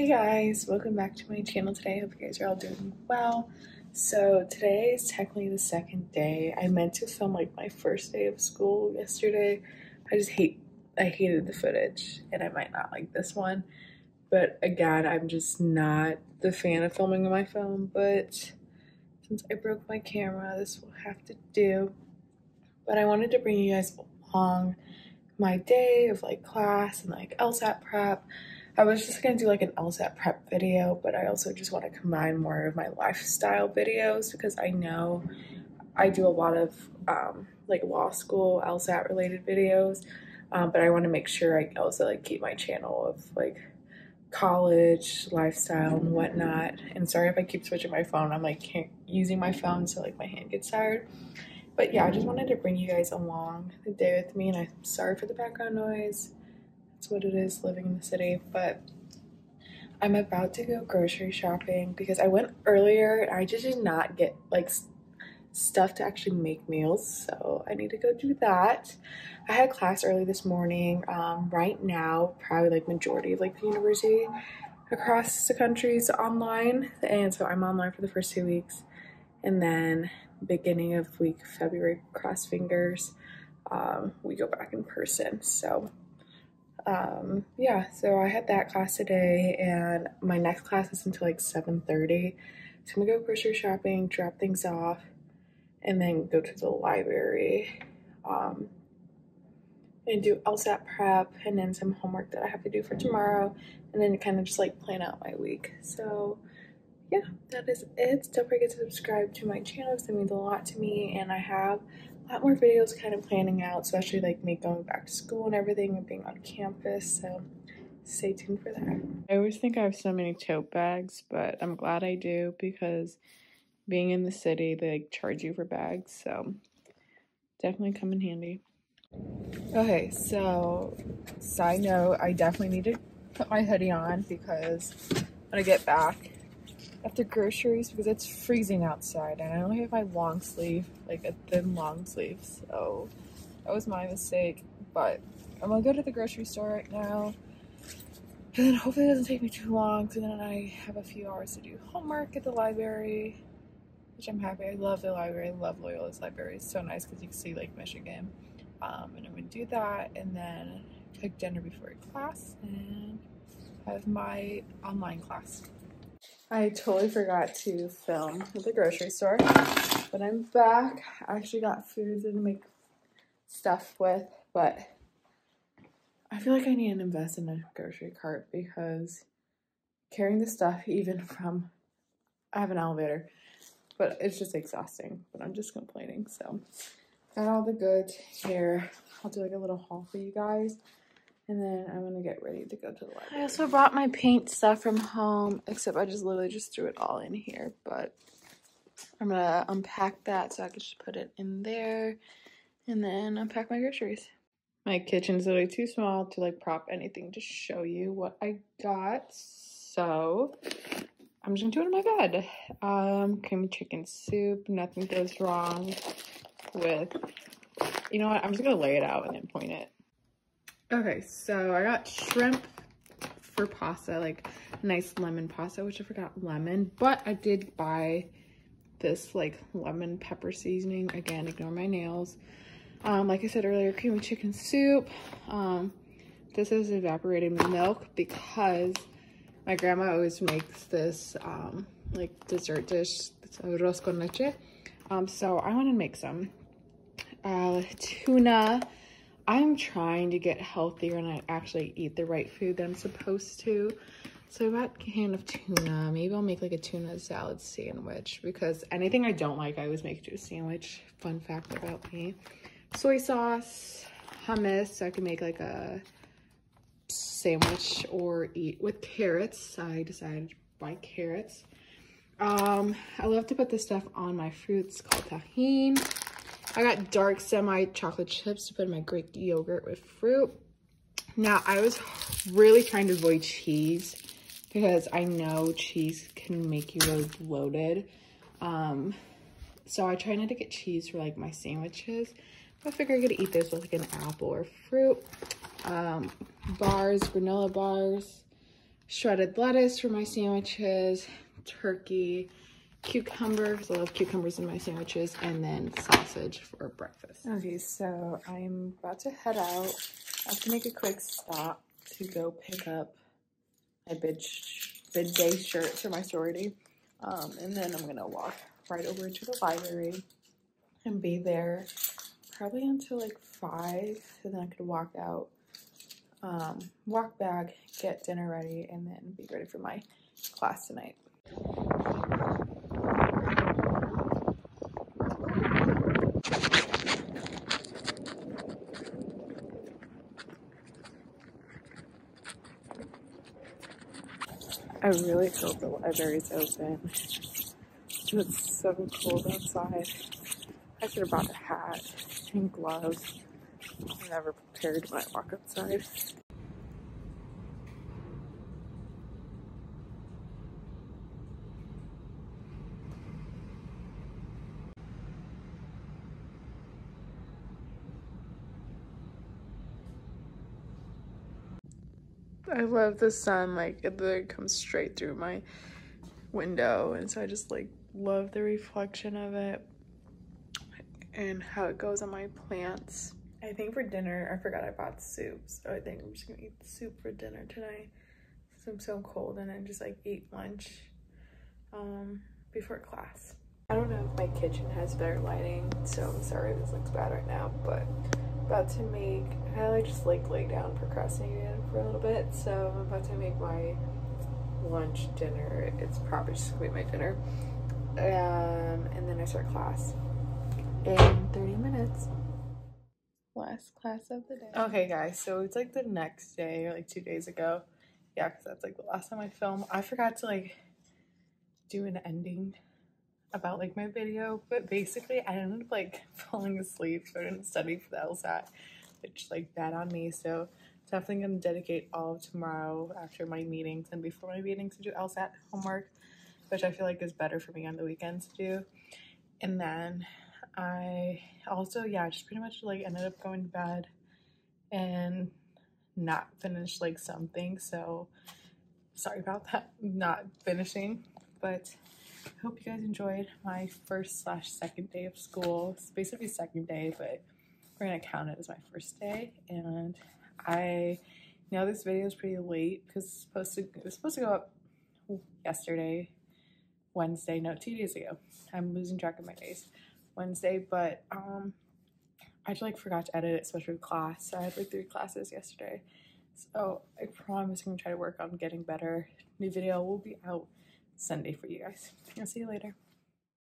Hey guys, welcome back to my channel today. I hope you guys are all doing well. So today is technically the second day. I meant to film like my first day of school yesterday. I just hate, I hated the footage and I might not like this one. But again, I'm just not the fan of filming on my phone. But since I broke my camera, this will have to do. But I wanted to bring you guys along my day of like class and like LSAT prep. I was just gonna do like an LSAT prep video, but I also just want to combine more of my lifestyle videos because I know I do a lot of um, like law school LSAT related videos, um, but I want to make sure I also like keep my channel of like college lifestyle and whatnot. And sorry if I keep switching my phone. I'm like using my phone so like my hand gets tired. But yeah, I just wanted to bring you guys along the day with me, and I'm sorry for the background noise. That's what it is living in the city. But I'm about to go grocery shopping because I went earlier and I just did not get like stuff to actually make meals. So I need to go do that. I had class early this morning. Um, right now, probably like majority of like the university across the country is online. And so I'm online for the first two weeks. And then beginning of week February, cross fingers, um, we go back in person. So um, yeah, so I had that class today and my next class is until like 7.30. So I'm gonna go grocery shopping, drop things off, and then go to the library um, and do LSAT prep and then some homework that I have to do for tomorrow and then kind of just like plan out my week. So yeah, that is it. Don't forget to subscribe to my channel it means a lot to me and I have lot more videos kind of planning out, especially like me going back to school and everything and being on campus. So stay tuned for that. I always think I have so many tote bags, but I'm glad I do because being in the city, they like charge you for bags. So definitely come in handy. Okay, so side note, I definitely need to put my hoodie on because when I get back, after groceries because it's freezing outside and I only have my long sleeve, like a thin long sleeve. So that was my mistake. But I'm gonna go to the grocery store right now. And then hopefully it doesn't take me too long. So then I have a few hours to do homework at the library, which I'm happy. I love the library. I love Loyola's library. It's so nice because you can see Lake Michigan. Um, and I'm gonna do that and then cook dinner before class and have my online class. I totally forgot to film at the grocery store, but I'm back. I actually got food to make stuff with, but I feel like I need to invest in a grocery cart because carrying the stuff even from, I have an elevator, but it's just exhausting, but I'm just complaining. So got all the goods here. I'll do like a little haul for you guys. And then I'm gonna get ready to go to the library. I also brought my paint stuff from home, except I just literally just threw it all in here. But I'm gonna unpack that so I can just put it in there and then unpack my groceries. My kitchen's literally too small to like prop anything to show you what I got. So I'm just gonna do it in my bed. Um, creamy chicken soup, nothing goes wrong with, you know what, I'm just gonna lay it out and then point it. Okay, so I got shrimp for pasta, like nice lemon pasta, which I forgot lemon, but I did buy this like lemon pepper seasoning. Again, ignore my nails. Um, like I said earlier, creamy chicken soup. Um, this is evaporated milk because my grandma always makes this um, like dessert dish, it's arroz con leche. Um, so I want to make some. Uh, tuna I'm trying to get healthier and I actually eat the right food that I'm supposed to. So I got a can of tuna. Maybe I'll make like a tuna salad sandwich because anything I don't like, I always make into a sandwich. Fun fact about me. Soy sauce, hummus, so I can make like a sandwich or eat with carrots. I decided to buy carrots. Um, I love to put this stuff on my fruits called Tajín. I got dark semi chocolate chips to put in my Greek yogurt with fruit. Now, I was really trying to avoid cheese because I know cheese can make you really bloated. Um, so I try not to get cheese for like my sandwiches. I figure I could eat this with like an apple or fruit. Um, bars, granola bars, shredded lettuce for my sandwiches, turkey, cucumber, because I love cucumbers in my sandwiches, and then sausage for breakfast. Okay, so I'm about to head out. I have to make a quick stop to go pick up my bid, bid day shirt for my sorority. Um, and then I'm gonna walk right over to the library and be there probably until like five. So then I could walk out, um, walk back, get dinner ready, and then be ready for my class tonight. I really hope the library's open. It's so cold outside. I should have bought a hat and gloves. I'm never prepared when I walk outside. I love the sun, like it comes straight through my window, and so I just like love the reflection of it and how it goes on my plants. I think for dinner, I forgot I bought soup, so I think I'm just gonna eat soup for dinner tonight. Since I'm so cold, and then just like eat lunch um, before class. I don't know if my kitchen has better lighting, so I'm sorry this looks bad right now, but about to make, I like just like lay down procrastinating for a little bit, so I'm about to make my lunch dinner. It's probably just gonna be my dinner. Um, and then I start class in 30 minutes. Last class of the day. Okay, guys, so it's like the next day or like two days ago. Yeah, because that's like the last time I filmed. I forgot to like do an ending about like my video, but basically I ended up like falling asleep, so I didn't study for the LSAT, which like bad on me. So definitely gonna dedicate all of tomorrow after my meetings and before my meetings to do LSAT homework, which I feel like is better for me on the weekends to do. And then I also, yeah, just pretty much like ended up going to bed and not finished like something. So sorry about that, not finishing, but I hope you guys enjoyed my first slash second day of school. It's basically second day, but we're gonna count it as my first day. And I know this video is pretty late because it's supposed to it was supposed to go up yesterday, Wednesday, no, two days ago. I'm losing track of my days. Wednesday, but um I just like forgot to edit it, especially with class. I had like three classes yesterday. So I promise I'm gonna try to work on getting better. New video will be out Sunday for you guys. I'll see you later.